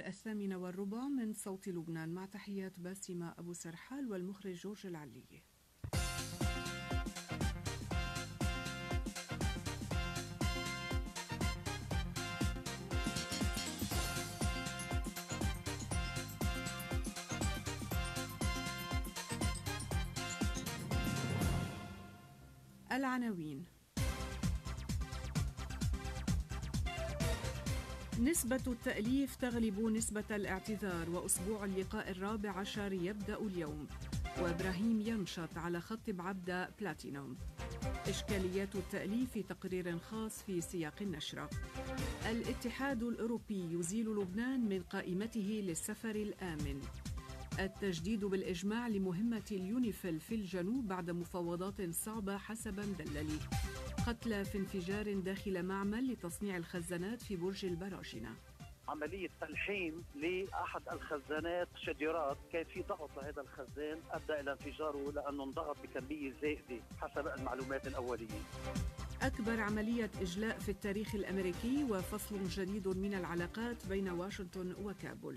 الثامنة والربع من صوت لبنان مع تحيات باسمة أبو سرحال والمخرج جورج العلية العناوين. نسبة التأليف تغلب نسبة الاعتذار وأسبوع اللقاء الرابع عشر يبدأ اليوم. وإبراهيم ينشط على خط بعبدة بلاتينوم. إشكاليات التأليف في تقرير خاص في سياق النشرة. الاتحاد الأوروبي يزيل لبنان من قائمته للسفر الآمن. التجديد بالإجماع لمهمة اليونيفيل في الجنوب بعد مفاوضات صعبة حسب مدللي قتلى في انفجار داخل معمل لتصنيع الخزانات في برج البراشنة. عملية تلحيم لأحد الخزانات شجرات. كان في ضغط لهذا الخزان؟ أدى إلى انفجاره لأنه انضغط بكمية زائدة حسب المعلومات الأولية. أكبر عملية إجلاء في التاريخ الأمريكي وفصل جديد من العلاقات بين واشنطن وكابول.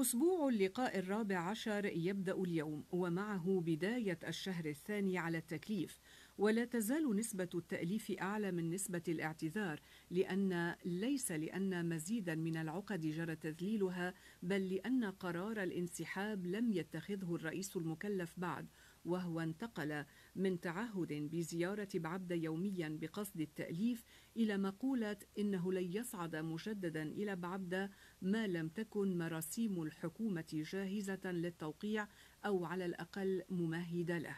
أسبوع اللقاء الرابع عشر يبدأ اليوم ومعه بداية الشهر الثاني على التكليف. ولا تزال نسبة التأليف أعلى من نسبة الاعتذار لأن ليس لأن مزيدا من العقد جرى تذليلها بل لأن قرار الانسحاب لم يتخذه الرئيس المكلف بعد. وهو انتقل من تعهد بزيارة بعبد يوميا بقصد التأليف إلى مقولة إنه لن يصعد مجددا إلى بعبد ما لم تكن مراسيم الحكومة جاهزة للتوقيع أو على الأقل ممهدة له.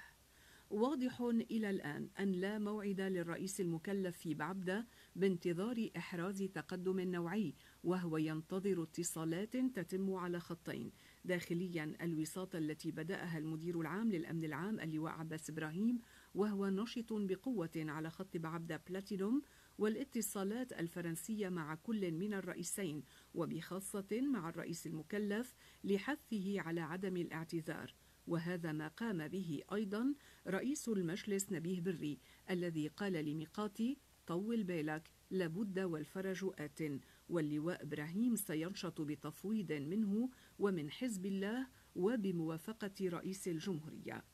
واضح إلى الآن أن لا موعد للرئيس المكلف في بعبدة بانتظار إحراز تقدم نوعي وهو ينتظر اتصالات تتم على خطين. داخليا الوساطة التي بدأها المدير العام للأمن العام اللواء عباس إبراهيم وهو نشط بقوة على خط بعبدة بلاتينوم والاتصالات الفرنسية مع كل من الرئيسين وبخاصة مع الرئيس المكلف لحثه على عدم الاعتذار. وهذا ما قام به أيضا رئيس المجلس نبيه بري الذي قال لميقاتي طول بالك لابد والفرج آت. واللواء إبراهيم سينشط بتفويض منه ومن حزب الله وبموافقة رئيس الجمهورية.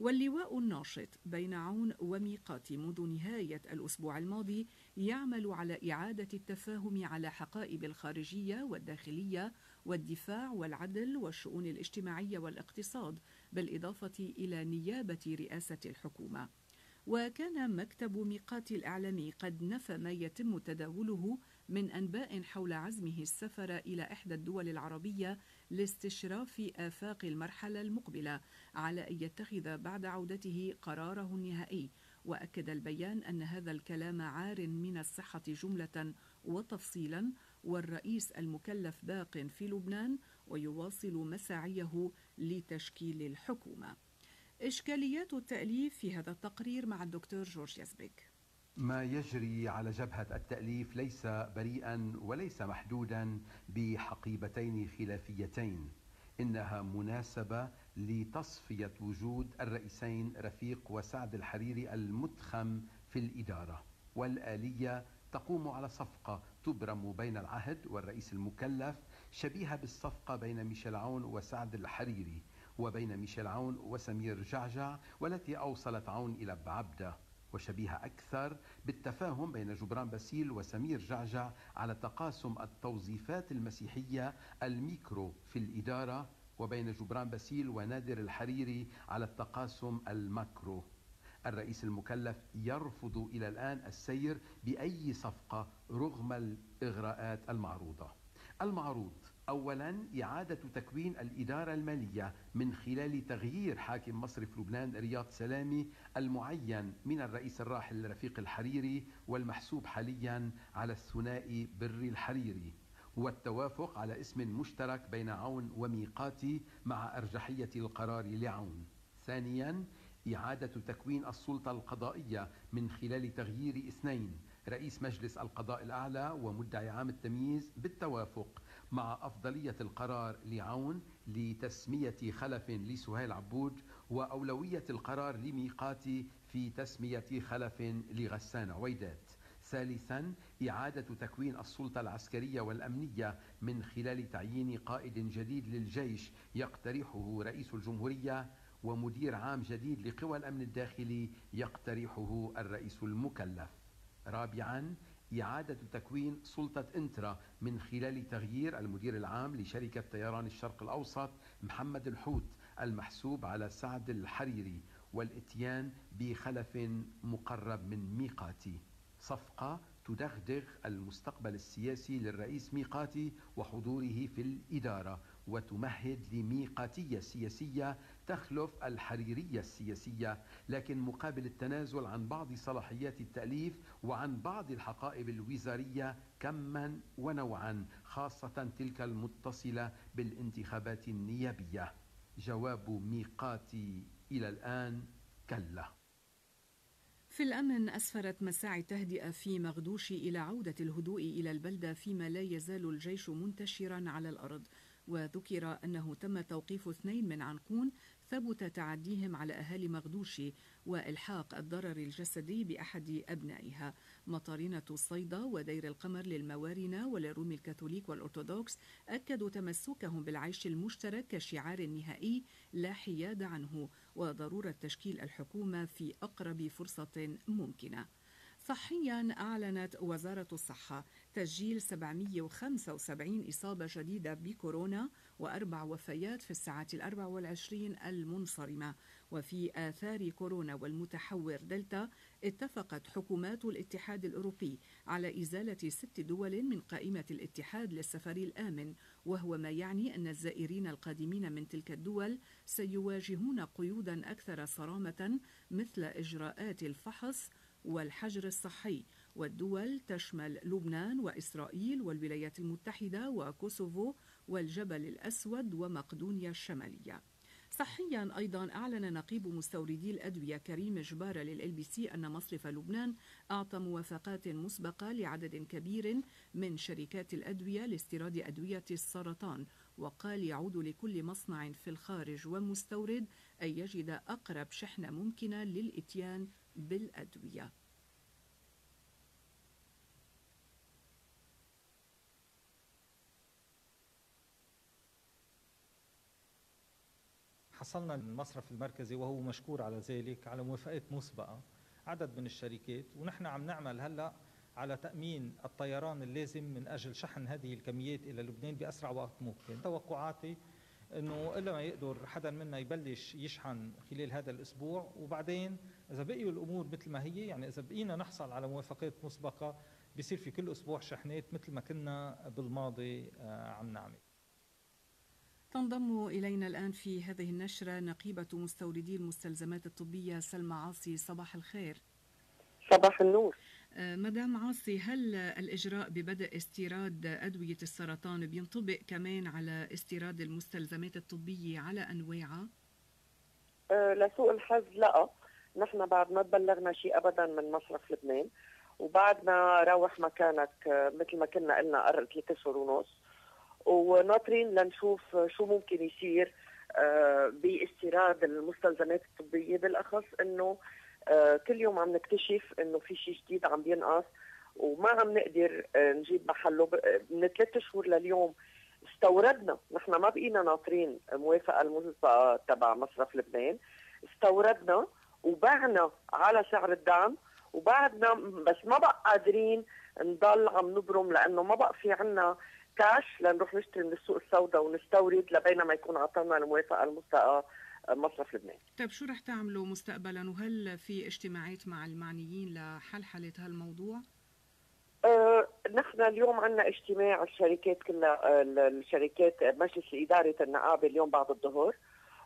واللواء الناشط بين عون وميقات منذ نهاية الأسبوع الماضي يعمل على إعادة التفاهم على حقائب الخارجية والداخلية والدفاع والعدل والشؤون الاجتماعية والاقتصاد بالإضافة إلى نيابة رئاسة الحكومة. وكان مكتب ميقات الإعلامي قد نفى ما يتم تداوله من أنباء حول عزمه السفر إلى إحدى الدول العربية لاستشراف آفاق المرحلة المقبلة على أن يتخذ بعد عودته قراره النهائي. وأكد البيان أن هذا الكلام عار من الصحة جملة وتفصيلا والرئيس المكلف باق في لبنان ويواصل مساعيه لتشكيل الحكومة. إشكاليات التأليف في هذا التقرير مع الدكتور جورج يزبك ما يجري على جبهة التأليف ليس بريئا وليس محدودا بحقيبتين خلافيتين إنها مناسبة لتصفية وجود الرئيسين رفيق وسعد الحريري المتخم في الإدارة. والآلية تقوم على صفقة تبرم بين العهد والرئيس المكلف شبيهة بالصفقة بين ميشيل عون وسعد الحريري وبين ميشيل عون وسمير جعجع والتي أوصلت عون إلى بعبدة وشبيهة أكثر بالتفاهم بين جبران باسيل وسمير جعجع على تقاسم التوظيفات المسيحية الميكرو في الإدارة وبين جبران باسيل ونادر الحريري على التقاسم ال macro. الرئيس المكلف يرفض إلى الآن السير بأي صفقة رغم الإغراءات المعروضة. المعروض اولا إعادة تكوين الإدارة المالية من خلال تغيير حاكم مصرف لبنان رياض سلامي المعين من الرئيس الراحل رفيق الحريري والمحسوب حاليا على الثنائي بري الحريري والتوافق على اسم مشترك بين عون وميقاتي مع أرجحية القرار لعون. ثانيا إعادة تكوين السلطة القضائية من خلال تغيير اثنين رئيس مجلس القضاء الأعلى ومدعي عام التمييز بالتوافق مع أفضلية القرار لعون لتسمية خلف لسهيل عبود وأولوية القرار لميقاتي في تسمية خلف لغسان عويدات. ثالثا إعادة تكوين السلطة العسكرية والأمنية من خلال تعيين قائد جديد للجيش يقترحه رئيس الجمهورية ومدير عام جديد لقوى الأمن الداخلي يقترحه الرئيس المكلف. رابعا إعادة تكوين سلطة إنترا من خلال تغيير المدير العام لشركة طيران الشرق الأوسط محمد الحوت المحسوب على سعد الحريري والإتيان بخلف مقرب من ميقاتي. صفقة تدغدغ المستقبل السياسي للرئيس ميقاتي وحضوره في الإدارة وتمهد لميقاتية سياسية تخلف الحريرية السياسية لكن مقابل التنازل عن بعض صلاحيات التأليف وعن بعض الحقائب الوزارية كما ونوعا خاصة تلك المتصلة بالانتخابات النيابية. جواب ميقاتي إلى الآن كلا. في الأمن أسفرت مساعي التهدئة في مغدوشي إلى عودة الهدوء إلى البلدة فيما لا يزال الجيش منتشرا على الأرض. وذكر أنه تم توقيف اثنين من عنقون ثبت تعديهم على أهالي مغدوشي وإلحاق الضرر الجسدي بأحد أبنائها. مطارنة الصيدا ودير القمر للموارنة وللروم الكاثوليك والأرثوذكس أكدوا تمسكهم بالعيش المشترك كشعار نهائي لا حياد عنه وضرورة تشكيل الحكومة في أقرب فرصة ممكنة. صحيا أعلنت وزارة الصحة تسجيل 775 إصابة جديدة بكورونا وأربع وفيات في الساعات الأربع والعشرين المنصرمة. وفي آثار كورونا والمتحور دلتا اتفقت حكومات الاتحاد الأوروبي على إزالة ست دول من قائمة الاتحاد للسفر الآمن وهو ما يعني أن الزائرين القادمين من تلك الدول سيواجهون قيودا أكثر صرامة مثل إجراءات الفحص والحجر الصحي. والدول تشمل لبنان وإسرائيل والولايات المتحدة وكوسوفو والجبل الأسود ومقدونيا الشمالية. صحيا أيضا أعلن نقيب مستوردي الأدوية كريم جباره لل LBC أن مصرف لبنان أعطى موافقات مسبقة لعدد كبير من شركات الأدوية لاستيراد أدوية السرطان. وقال يعود لكل مصنع في الخارج ومستورد أن يجد أقرب شحنة ممكنة للإتيان بالأدوية. حصلنا المصرف المركزي وهو مشكور على ذلك على موافقات مسبقة عدد من الشركات. ونحن عم نعمل هلأ على تأمين الطيران اللازم من أجل شحن هذه الكميات إلى لبنان بأسرع وقت ممكن. توقعاتي إنه إلا ما يقدر حدا منا يبلش يشحن خلال هذا الأسبوع وبعدين إذا بقيوا الأمور مثل ما هي يعني إذا بقينا نحصل على موافقات مسبقة بيصير في كل أسبوع شحنات مثل ما كنا بالماضي آه، عم نعمل. تنضم إلينا الآن في هذه النشرة نقيبة مستوردي المستلزمات الطبية سلمى عاصي صباح الخير. صباح النور. آه، مدام عاصي هل الإجراء ببدء استيراد أدوية السرطان بينطبق كمان على استيراد المستلزمات الطبية على أنواعها؟ أه لسوء الحظ لا. نحن بعد ما تبلغنا شيء أبدا من مصرف لبنان وبعدنا روح مكانك آه، مثل ما كنا قلنا قرر ثلاث اشهر ونص. وناطرين لنشوف شو ممكن يصير آه، باستيراد المستلزمات الطبية. بالأخص إنه آه، كل يوم عم نكتشف إنه في شيء جديد عم بينقص وما عم نقدر آه، نجيب محله. من ثلاث شهور لليوم استوردنا. نحن ما بقينا ناطرين موافقة المسبقه تبع مصرف لبنان. استوردنا. وبعنا على سعر الدعم وبعدنا بس ما بقى قادرين نضل عم نبرم لأنه ما بقى في عنا كاش لنروح نشتري من السوق السوداء ونستورد لبينما يكون عطانا الموافقة المستقى آه، مصرف لبنان. طيب شو رح تعملوا مستقبلا وهل في اجتماعات مع المعنيين لحلحلة هالموضوع؟ أه نحن اليوم عندنا اجتماع الشركات كلها آه، الشركات مجلس إدارة النقابة اليوم بعد الظهر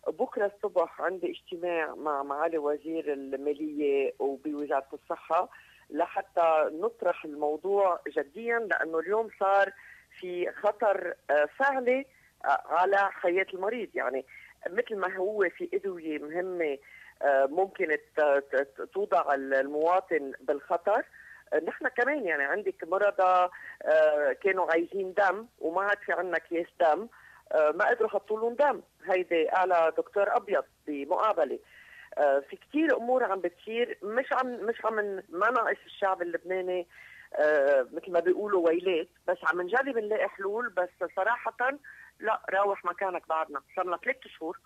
بكرة الصبح عندي اجتماع مع معالي وزير المالية وبوزارة الصحة لحتى نطرح الموضوع جديا لأنه اليوم صار في خطر آه، فعلي آه، على حياة المريض. يعني مثل ما هو في أدوية مهمة آه، ممكن توضع المواطن بالخطر. نحن كمان يعني عندك مرضى كانوا عايزين دم وما عاد في عندنا اكياس دم. ما قدروا يحطوا لهم دم. هيدي على دكتور أبيض بمقابلة. آه، في كثير أمور عم بتصير. مش عم مش عم ما ناقص الشعب اللبناني آه، مثل ما بيقولوا ويلات. بس عم نجرب نلاقي حلول. بس صراحة لا راوح مكانك بعدنا. صار لنا ثلاث شهور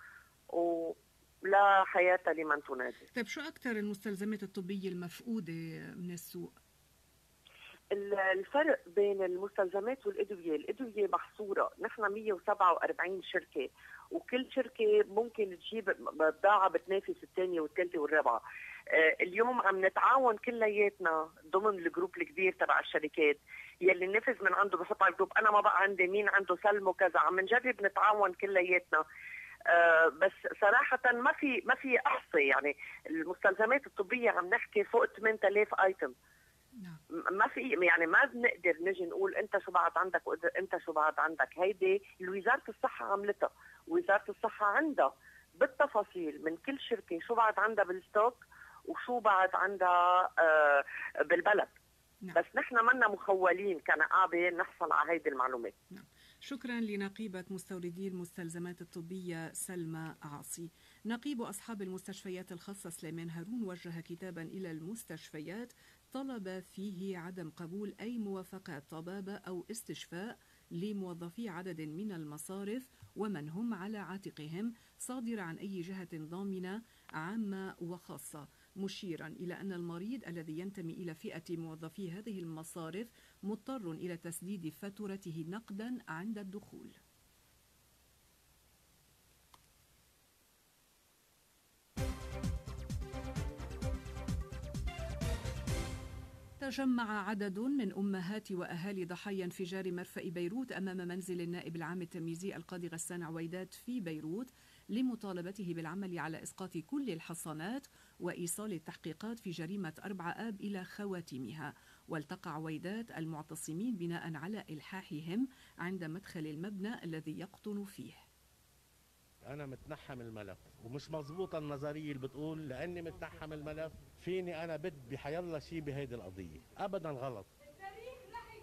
ولا حياة لمن تنادي. طيب شو أكثر المستلزمات الطبية المفقودة من السوق؟ الفرق بين المستلزمات والأدوية، الأدوية محصورة، نحن 147 شركة وكل شركة ممكن تجيب بضاعة بتنافس الثانية والثالثة والرابعة. آه، اليوم عم نتعاون كلياتنا ضمن الجروب الكبير تبع الشركات. يلي النفذ من عنده بحط على ال group. أنا ما بقى عندي مين عنده سلم وكذا. عم نجرب نتعاون كلياتنا. آه بس صراحة ما في ما في احصي يعني المستلزمات الطبية عم نحكي فوق 8000 item. ما في يعني ما بنقدر نجي نقول انت شو بعد عندك انت شو بعد عندك. هيدي وزارة الصحة عملتها. وزارة الصحة عندها بالتفاصيل من كل شركة شو بعد عندها بال stock وشو بعد عندها آه بالبلد. نعم. بس نحن منا مخولين كنقابه نحصل على هيدي المعلومات. نعم. شكرا لنقيبة مستوردي المستلزمات الطبية سلمى عاصي. نقيب أصحاب المستشفيات الخاصة سليمان هارون وجه كتابا إلى المستشفيات طلب فيه عدم قبول أي موافقات طبابة أو استشفاء لموظفي عدد من المصارف ومن هم على عاتقهم صادرة عن أي جهة ضامنة عامة وخاصة. مشيرا إلى أن المريض الذي ينتمي إلى فئة موظفي هذه المصارف مضطر إلى تسديد فاتورته نقدا عند الدخول. تجمع عدد من أمهات وأهالي ضحايا انفجار مرفأ بيروت أمام منزل النائب العام التمييزي القاضي غسان عويدات في بيروت لمطالبته بالعمل على إسقاط كل الحصانات وإيصال التحقيقات في جريمة أربع آب إلى خواتمها والتقى عويدات المعتصمين بناء على إلحاحهم عند مدخل المبنى الذي يقطن فيه. أنا متنحم الملف ومش مزبوطة النظرية اللي بتقول لأني متنحم الملف. فيني أنا بد بحيالله شيء بهيدي القضية. ابدا غلط.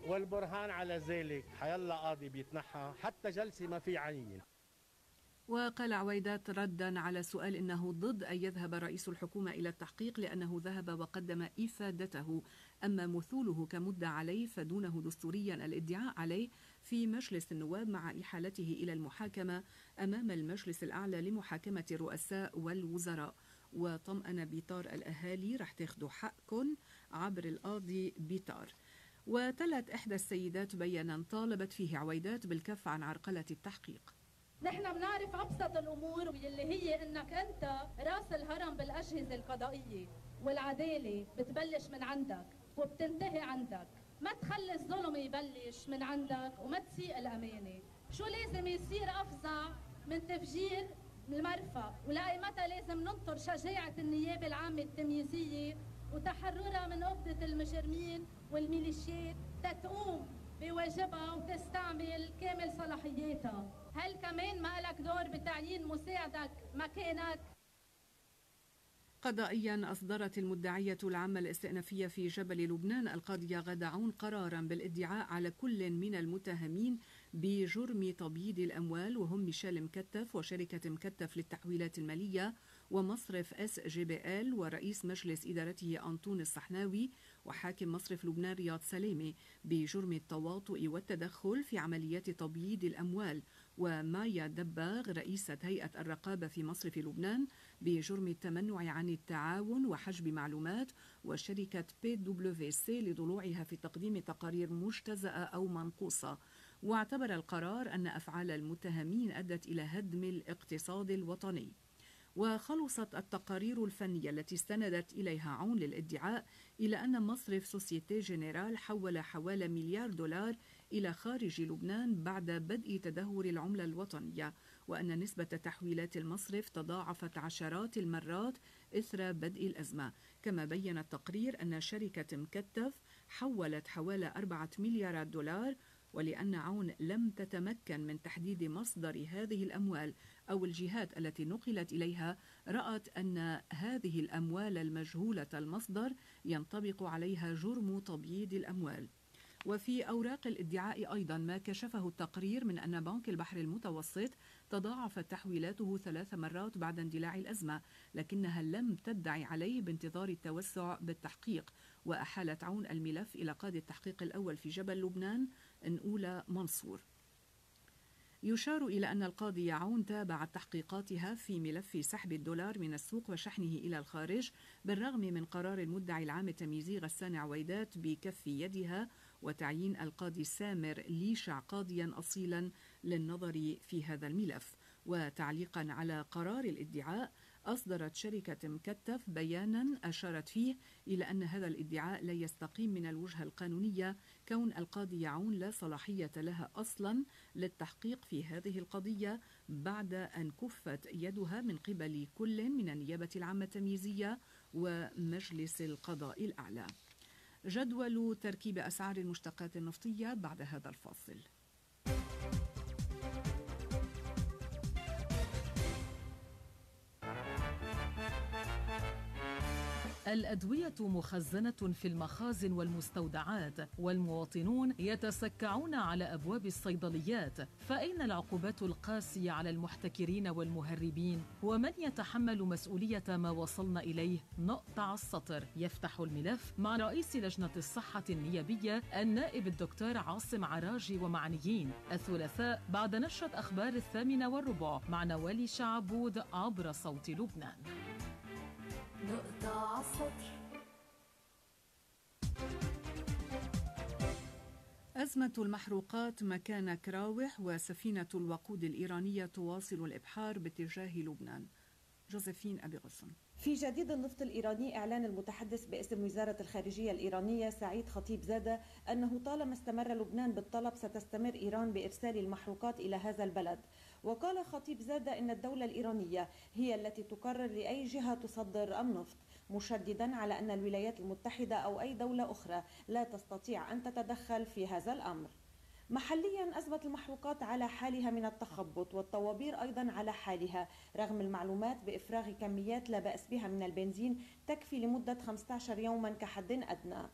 والبرهان على ذلك حيالله قاضي بيتنحى. حتى جلسة ما في عين وقال عويدات ردا على سؤال إنه ضد أن يذهب رئيس الحكومة إلى التحقيق لأنه ذهب وقدم إفادته. أما مثوله كمدة عليه فدونه دستوريا الإدعاء عليه في مجلس النواب مع إحالته إلى المحاكمة أمام المجلس الأعلى لمحاكمة الرؤساء والوزراء. وطمأن بيطار الأهالي رح تاخذوا حقكم عبر القاضي بيطار وتلت إحدى السيدات بيانا طالبت فيه عويدات بالكف عن عرقلة التحقيق. نحن بنعرف أبسط الأمور واللي هي إنك أنت رأس الهرم بالأجهزة القضائية والعدالة بتبلش من عندك وبتنتهي عندك. ما تخلي الظلم يبلش من عندك وما تسيء الأمانة. شو لازم يصير افظع من تفجير المرفأ ولأي متى لازم ننطر شجاعة النيابة العامة التمييزية وتحررها من قبضة المجرمين والميليشيات تتقوم بواجبها وتستعمل كامل صلاحياتها. هل كمان ما لك دور بتعيين مساعدك مكانك قضائيا أصدرت المدعية العامة الاستئنافية في جبل لبنان القاضية غادة عون قرارا بالادعاء على كل من المتهمين بجرم تبييض الأموال وهم ميشيل مكتف وشركة مكتف للتحويلات المالية ومصرف SGBL ورئيس مجلس إدارته انطون الصحناوي وحاكم مصرف لبنان رياض سلامه بجرم التواطؤ والتدخل في عمليات تبييض الأموال ومايا دباغ رئيسة هيئة الرقابة في مصرف لبنان بجرم التمنع عن التعاون وحجب معلومات وشركة بي دبليو سي لضلوعها في تقديم تقارير مجتزأة أو منقوصة. واعتبر القرار أن أفعال المتهمين أدت إلى هدم الاقتصاد الوطني. وخلصت التقارير الفنية التي استندت إليها عون للادعاء إلى أن مصرف سوسيتي جنرال حول حوالي مليار دولار إلى خارج لبنان بعد بدء تدهور العملة الوطنية وأن نسبة تحويلات المصرف تضاعفت عشرات المرات إثر بدء الأزمة. كما بين التقرير أن شركة مكتف حولت حوالي أربعة مليارات دولار ولأن عون لم تتمكن من تحديد مصدر هذه الأموال أو الجهات التي نقلت إليها رأت أن هذه الأموال المجهولة المصدر ينطبق عليها جرم تبييض الأموال. وفي أوراق الادعاء أيضا ما كشفه التقرير من أن بنك البحر المتوسط تضاعفت تحويلاته ثلاث مرات بعد اندلاع الأزمة لكنها لم تدعي عليه بانتظار التوسع بالتحقيق وأحالت عون الملف إلى قاضي التحقيق الأول في جبل لبنان أولى منصور. يشار إلى أن القاضي يعون تابع تحقيقاتها في ملف سحب الدولار من السوق وشحنه إلى الخارج بالرغم من قرار المدعي العام التمييزي غسان عويدات بكف يدها وتعيين القاضي سامر ليشع قاضيا أصيلا للنظر في هذا الملف. وتعليقا على قرار الادعاء أصدرت شركة مكتف بيانا أشارت فيه إلى أن هذا الادعاء لا يستقيم من الوجهة القانونية كون القاضي يعون لا صلاحية لها أصلا للتحقيق في هذه القضية بعد أن كفت يدها من قبل كل من النيابة العامة التمييزية ومجلس القضاء الأعلى. جدول تركيب أسعار المشتقات النفطية بعد هذا الفاصل. الأدوية مخزنة في المخازن والمستودعات والمواطنون يتسكعون على أبواب الصيدليات. فأين العقوبات القاسية على المحتكرين والمهربين؟ ومن يتحمل مسؤولية ما وصلنا إليه؟ نقطع السطر. يفتح الملف مع رئيس لجنة الصحة النيابية النائب الدكتور عاصم عراجي ومعنيين. الثلاثاء بعد نشرة أخبار الثامنة والربع مع نوالي شعبود عبر صوت لبنان. نقطة السطر. أزمة المحروقات مكان كراوح وسفينة الوقود الإيرانية تواصل الإبحار باتجاه لبنان. جوزيفين أبي غصن. في جديد النفط الإيراني إعلان المتحدث باسم وزارة الخارجية الإيرانية سعيد خطيب زادة أنه طالما استمر لبنان بالطلب ستستمر إيران بإرسال المحروقات إلى هذا البلد. وقال خطيب زادة أن الدولة الإيرانية هي التي تقرر لأي جهة تصدر النفط مشددا على أن الولايات المتحدة أو أي دولة أخرى لا تستطيع أن تتدخل في هذا الأمر. محليا أثبت المحروقات على حالها من التخبط والطوابير أيضا على حالها رغم المعلومات بإفراغ كميات لا بأس بها من البنزين تكفي لمدة 15 يوما كحد أدنى.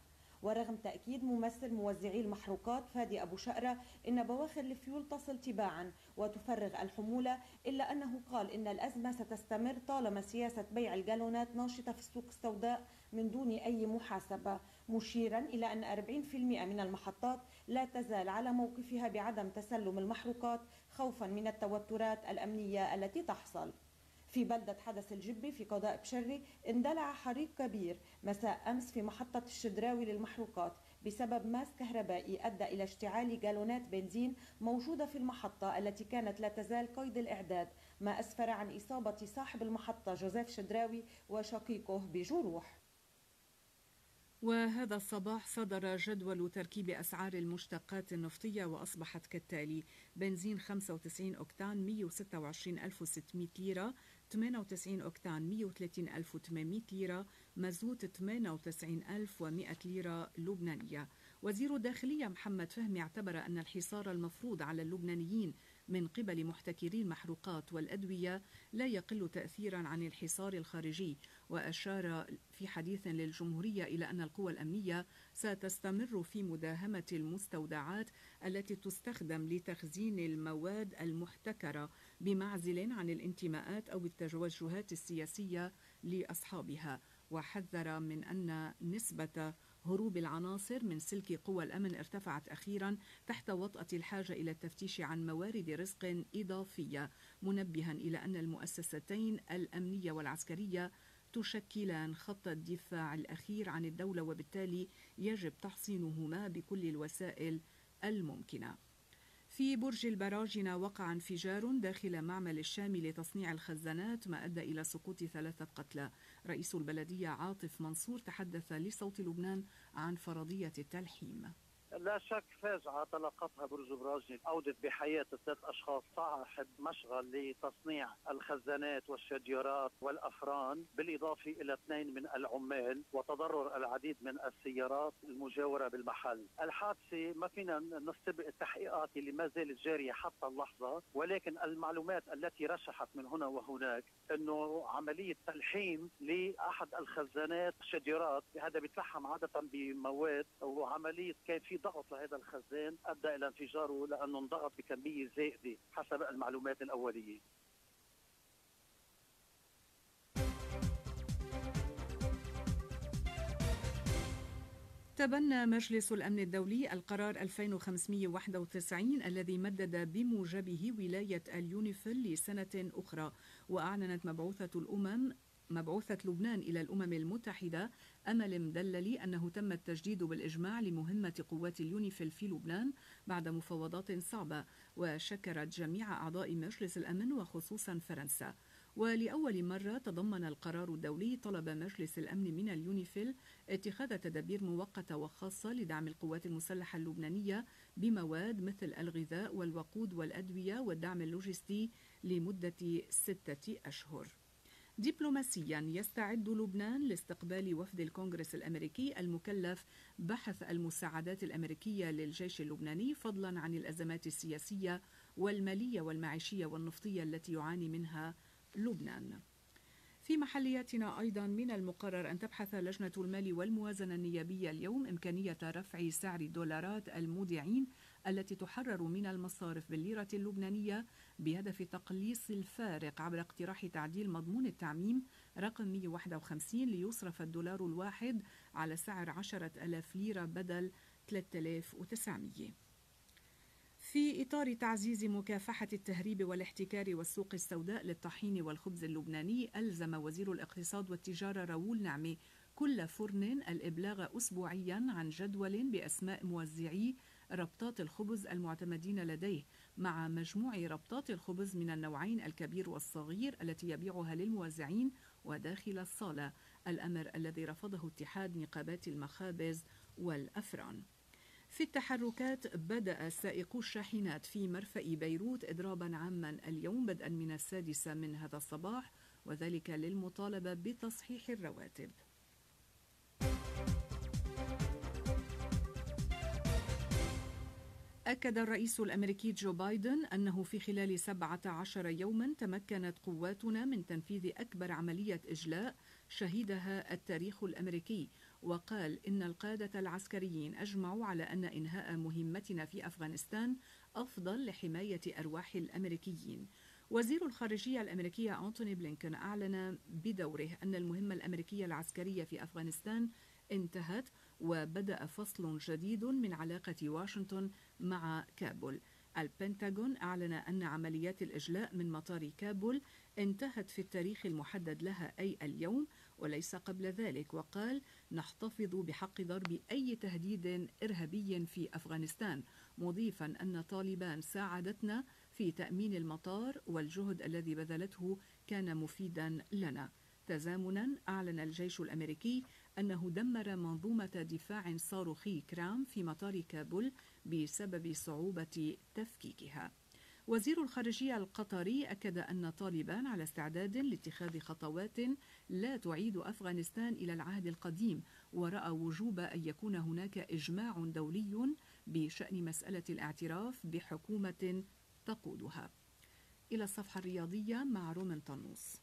ورغم تأكيد ممثل موزعي المحروقات فادي أبو شقرة إن بواخر الفيول تصل تباعا وتفرغ الحمولة إلا أنه قال إن الأزمة ستستمر طالما سياسة بيع الجالونات ناشطة في السوق السوداء من دون أي محاسبة مشيرا إلى أن 40% من المحطات لا تزال على موقفها بعدم تسلم المحروقات خوفا من التوترات الأمنية التي تحصل. في بلدة حدث الجبي في قضاء بشري اندلع حريق كبير مساء أمس في محطة الشدراوي للمحروقات بسبب ماس كهربائي أدى إلى اشتعال جالونات بنزين موجودة في المحطة التي كانت لا تزال قيد الإعداد ما أسفر عن إصابة صاحب المحطة جوزيف شدراوي وشقيقه بجروح. وهذا الصباح صدر جدول تركيب أسعار المشتقات النفطية وأصبحت كالتالي بنزين 95 أوكتان 126600 ليرة 98 أوكتان 130800 ليرة مازوت 98100 ليرة لبنانية. وزير الداخلية محمد فهمي اعتبر أن الحصار المفروض على اللبنانيين من قبل محتكري المحروقات والأدوية لا يقل تأثيرا عن الحصار الخارجي وأشار في حديث للجمهورية إلى أن القوى الأمنية ستستمر في مداهمة المستودعات التي تستخدم لتخزين المواد المحتكرة بمعزل عن الانتماءات أو التوجهات السياسية لأصحابها. وحذر من أن نسبة هروب العناصر من سلك قوى الأمن ارتفعت أخيرا تحت وطأة الحاجة إلى التفتيش عن موارد رزق إضافية منبها إلى أن المؤسستين الأمنية والعسكرية تشكلان خط الدفاع الأخير عن الدولة وبالتالي يجب تحصينهما بكل الوسائل الممكنة. في برج البراجنة وقع انفجار داخل معمل الشام لتصنيع الخزانات ما أدى إلى سقوط ثلاثة قتلى. رئيس البلدية عاطف منصور تحدث لصوت لبنان عن فرضية التلحيم. لا شك فاجعة تلقتها برج براجني أودت بحياة ثلاث أشخاص صاحب مشغل لتصنيع الخزانات والشجيرات والأفران بالإضافة إلى اثنين من العمال وتضرر العديد من السيارات المجاورة بالمحل. الحادثة ما فينا نستبق التحقيقات اللي ما زالت جارية حتى اللحظة ولكن المعلومات التي رشحت من هنا وهناك أنه عملية تلحيم لأحد الخزانات الشجيرات هذا بيتلحم عادة بمواد وعملية كان في ضغط لهذا الخزان أدى إلى انفجاره لأنه انضغط بكمية زائدة حسب المعلومات الأولية. تبنى مجلس الأمن الدولي القرار 2591 الذي مدد بموجبه ولاية اليونيفيل لسنة أخرى وأعلنت مبعوثة الأمم مبعوثة لبنان إلى الأمم المتحدة أمل مدللي أنه تم التجديد بالإجماع لمهمة قوات اليونيفيل في لبنان بعد مفاوضات صعبة وشكرت جميع أعضاء مجلس الأمن وخصوصا فرنسا ولأول مرة تضمن القرار الدولي طلب مجلس الأمن من اليونيفيل اتخاذ تدابير مؤقتة وخاصة لدعم القوات المسلحة اللبنانية بمواد مثل الغذاء والوقود والأدوية والدعم اللوجستي لمدة ستة أشهر. دبلوماسيا يستعد لبنان لاستقبال وفد الكونغرس الأمريكي المكلف بحث المساعدات الأمريكية للجيش اللبناني فضلا عن الأزمات السياسية والمالية والمعيشية والنفطية التي يعاني منها لبنان. في محلياتنا أيضا من المقرر أن تبحث لجنة المال والموازنة النيابية اليوم إمكانية رفع سعر دولارات المودعين التي تحرر من المصارف بالليرة اللبنانية بهدف تقليص الفارق عبر اقتراح تعديل مضمون التعميم رقم 151 ليصرف الدولار الواحد على سعر 10 ألاف ليرة بدل 3900 في إطار تعزيز مكافحة التهريب والاحتكار والسوق السوداء للطحين والخبز اللبناني ألزم وزير الاقتصاد والتجارة راؤول نعمي كل فرن الإبلاغ أسبوعيا عن جدول بأسماء موزعي ربطات الخبز المعتمدين لديه مع مجموع ربطات الخبز من النوعين الكبير والصغير التي يبيعها للموزعين وداخل الصالة الأمر الذي رفضه اتحاد نقابات المخابز والأفران. في التحركات بدأ سائقو الشاحنات في مرفأ بيروت إضرابا عاما اليوم بدءا من السادسة من هذا الصباح وذلك للمطالبة بتصحيح الرواتب. أكد الرئيس الأمريكي جو بايدن أنه في خلال 17 يوما تمكنت قواتنا من تنفيذ أكبر عملية إجلاء شهدها التاريخ الأمريكي وقال إن القادة العسكريين أجمعوا على أن إنهاء مهمتنا في أفغانستان أفضل لحماية أرواح الأمريكيين. وزير الخارجية الأمريكية أنتوني بلينكن أعلن بدوره أن المهمة الأمريكية العسكرية في أفغانستان انتهت وبدأ فصل جديد من علاقة واشنطن مع كابول. البنتاغون أعلن أن عمليات الإجلاء من مطار كابول انتهت في التاريخ المحدد لها أي اليوم وليس قبل ذلك وقال نحتفظ بحق ضرب أي تهديد إرهابي في أفغانستان مضيفا أن طالبان ساعدتنا في تأمين المطار والجهد الذي بذلته كان مفيدا لنا. تزامنا أعلن الجيش الأمريكي أنه دمر منظومة دفاع صاروخي كرام في مطار كابول بسبب صعوبة تفكيكها. وزير الخارجية القطري أكد أن طالبان على استعداد لاتخاذ خطوات لا تعيد أفغانستان إلى العهد القديم ورأى وجوب أن يكون هناك إجماع دولي بشأن مسألة الاعتراف بحكومة تقودها. إلى الصفحة الرياضية مع رومن طنوس.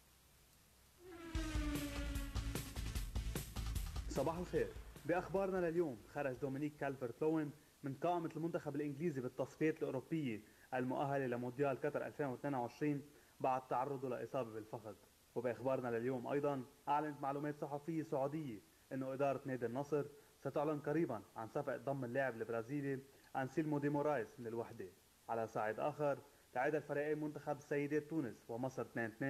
صباح الخير. بأخبارنا لليوم خرج دومينيك كالفرت لوين من قائمة المنتخب الإنجليزي بالتصفيات الأوروبية المؤهلة لمونديال قطر 2022 بعد تعرضه لإصابة بالفخذ وبإخبارنا لليوم أيضا أعلنت معلومات صحفية سعودية أنه إدارة نادي النصر ستعلن قريبا عن صفقة ضم اللاعب البرازيلي أنسيلمو دي مورايس من الوحدة على صعيد آخر تعادل الفريقين منتخب السيدات تونس ومصر 2-2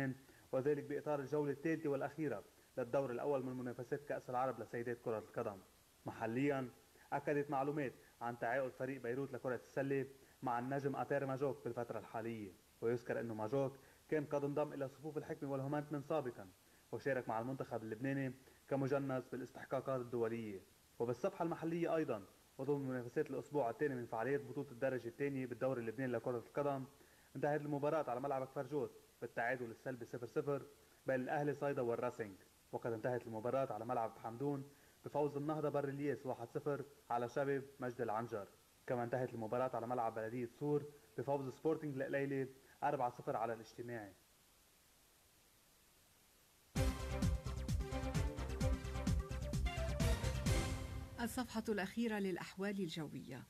وذلك بإطار الجولة الثالثة والأخيرة للدور الأول من منافسات كأس العرب لسيدات كرة القدم. محليا أكدت معلومات عن تعاقد فريق بيروت لكرة السلة مع النجم أتير ماجوك بالفترة الحالية. ويذكر أنه ماجوك كان قد انضم إلى صفوف الحكمة والهومنتمن سابقا وشارك مع المنتخب اللبناني كمجنس بالاستحقاقات الدولية. وبالصفحة المحلية أيضا وضمن منافسات الأسبوع الثاني من فعاليات بطولة الدرجة الثانية بالدوري اللبناني لكرة القدم انتهت المباراة على ملعب كفرجوز بالتعادل السلبي 0-0 بين الأهلي صيدا والراسينغ وقد انتهت المباراة على ملعب بحمدون بفوز النهضة برلياس 1-0 على شباب مجد العنجر. كما انتهت المباراة على ملعب بلدية سور بفوز سبورتنج القليلي 4-0 على الاجتماعي الصفحة الأخيرة للأحوال الجوية.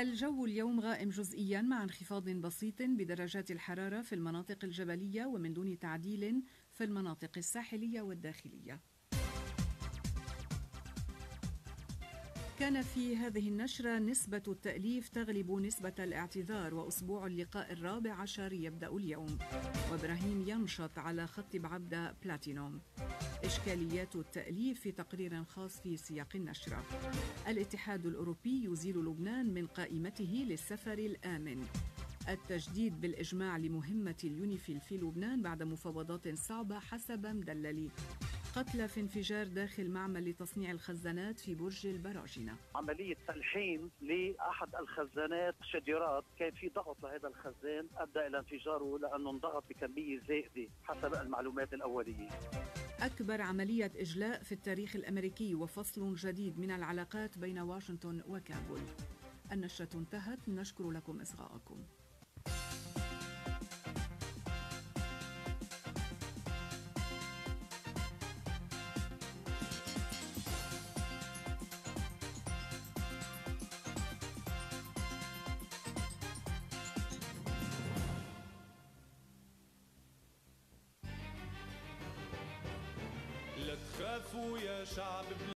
الجو اليوم غائم جزئيا مع انخفاض بسيط بدرجات الحرارة في المناطق الجبلية ومن دون تعديل في المناطق الساحلية والداخلية. كان في هذه النشرة نسبة التأليف تغلب نسبة الاعتذار وأسبوع اللقاء الرابع عشر يبدأ اليوم. وإبراهيم ينشط على خط بعبدة بلاتينوم. إشكاليات التأليف في تقرير خاص في سياق النشرة. الاتحاد الأوروبي يزيل لبنان من قائمته للسفر الآمن. التجديد بالإجماع لمهمة اليونيفيل في لبنان بعد مفاوضات صعبة حسب مدللي. قتلى في انفجار داخل معمل لتصنيع الخزانات في برج البراجنة عملية تلحيم لأحد الخزانات شديرات كان في ضغط لهذا الخزان أدى إلى انفجاره لأنه انضغط بكمية زائدة حسب المعلومات الأولية. أكبر عملية إجلاء في التاريخ الأمريكي وفصل جديد من العلاقات بين واشنطن وكابول. النشرة انتهت نشكر لكم إصغاءكم.